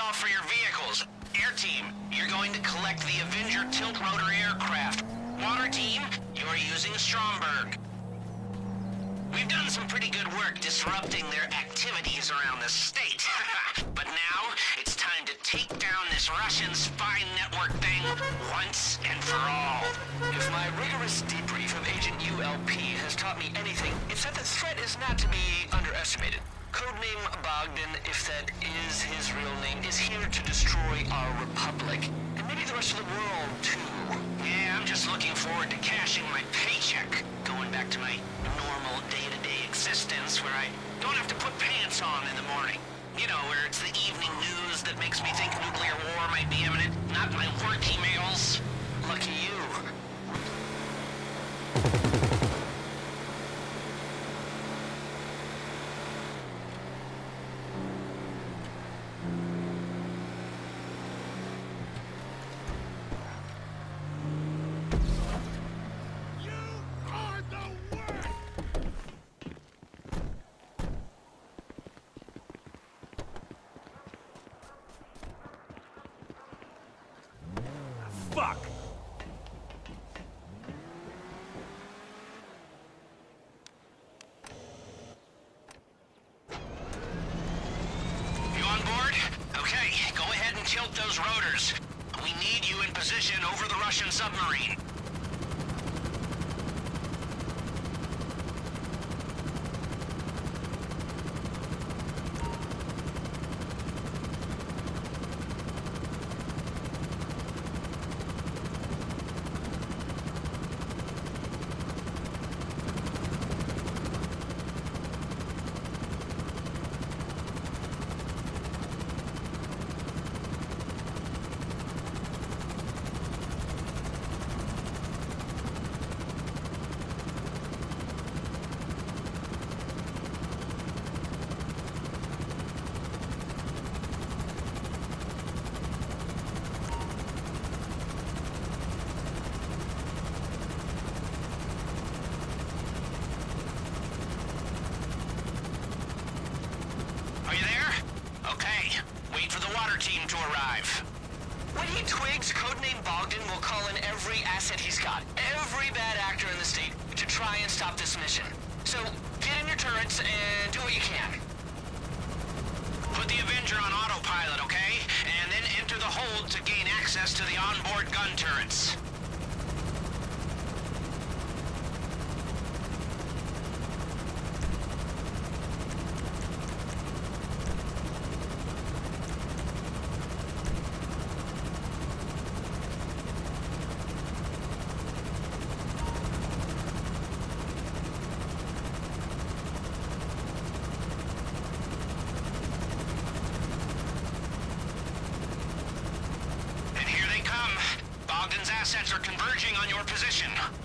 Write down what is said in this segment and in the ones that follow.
off for your vehicles. Air team, you're going to collect the Avenger tilt rotor aircraft. Water team, you're using Stromberg. We've done some pretty good work disrupting their activities around the state. but now, it's time to take down this Russian spy network thing once and for all. If my rigorous debrief of Agent ULP has taught me anything, it's that the threat is not to be underestimated. Codename Bogdan, if that is his real name, is here to destroy our republic. And maybe the rest of the world, too. Yeah, I'm just looking forward to cashing my paycheck. Going back to my normal day-to-day existence where I don't have to put pants on in the morning. You know, where it's the evening news that makes me think nuclear war might be imminent, not my work emails. Lucky you. Team to arrive. When he twigs, codename Bogdan will call in every asset he's got, every bad actor in the state, to try and stop this mission. So, get in your turrets and do what you can. Put the Avenger on autopilot, okay? And then enter the hold to gain access to the onboard gun turrets. And here they come. Bogdan's are converging on your position.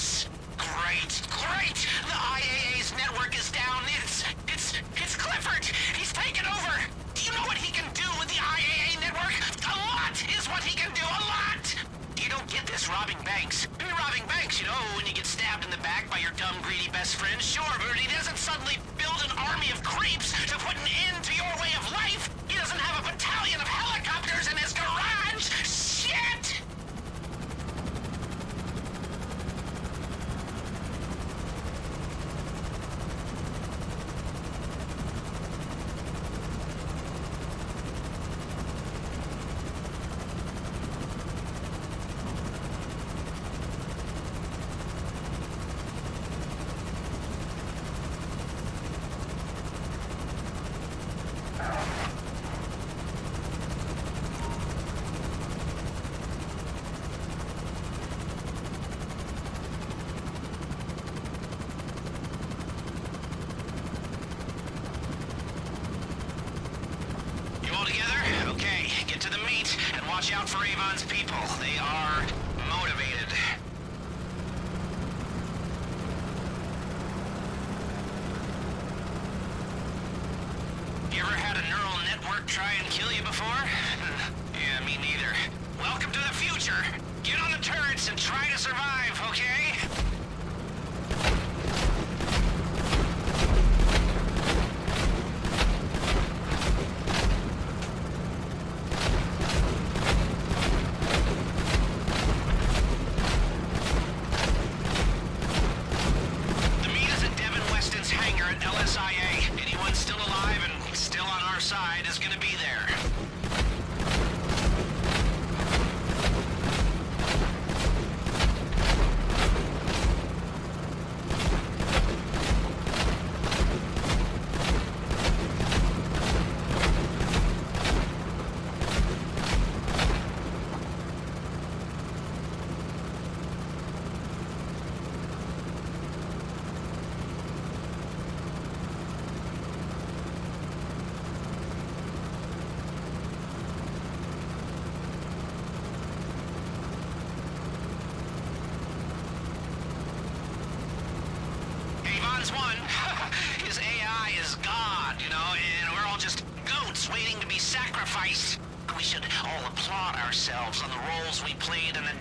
Yes. Great, great! The IAA's network is down. It's, it's, it's Clifford! He's taken over! Do you know what he can do with the IAA network? A lot is what he can do, a lot! You don't get this robbing banks. I robbing banks, you know, when you get stabbed in the back by your dumb, greedy best friend, sure, but he doesn't suddenly build an army of creeps to put an end to your way of life! All together? Okay, get to the meat and watch out for Avon's people. They are His AI is God, you know, and we're all just goats waiting to be sacrificed. We should all applaud ourselves on the roles we played in the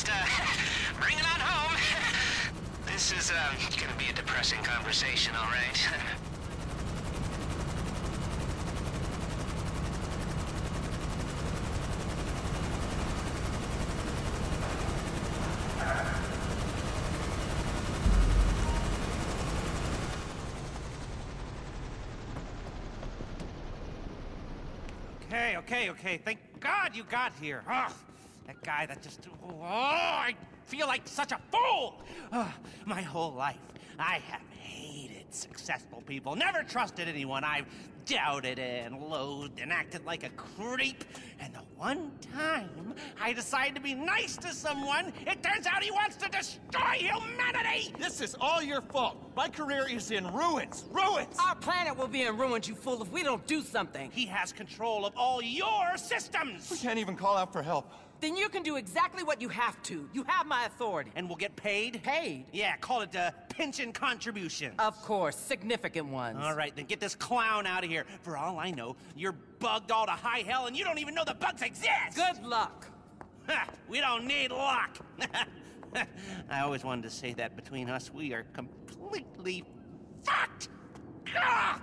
just, uh, bring it on home. this is, uh, gonna be a depressing conversation, all right? Okay, okay, okay. Thank God you got here. Ugh, that guy that just. Oh, I feel like such a fool! Ugh, my whole life, I have hated successful people. Never trusted anyone. I've doubted and loathed and acted like a creep. And the one time I decide to be nice to someone, it turns out he wants to destroy humanity! This is all your fault. My career is in ruins. Ruins! Our planet will be in ruins, you fool, if we don't do something. He has control of all your systems! We can't even call out for help. Then you can do exactly what you have to. You have my authority. And we'll get paid? Paid? Yeah, call it a pension contribution. Of course, significant ones. All right, then get this clown out of here. For all I know, you're bugged all to high hell and you don't even know the bugs exist! Good luck. Ha, we don't need luck! I always wanted to say that between us, we are completely fucked! Ah!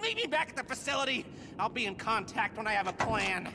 Meet me back at the facility. I'll be in contact when I have a plan.